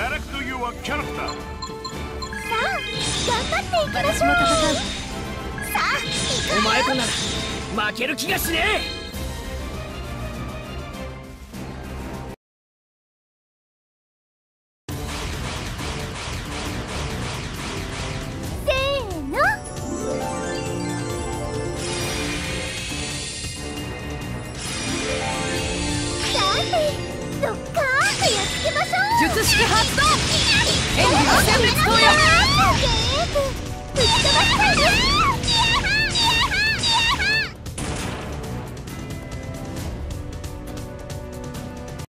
Select your character. さあ頑張っていきましょうさあ行くお前となら負ける気がしねえどっょう術式発動。演技の殲滅行よ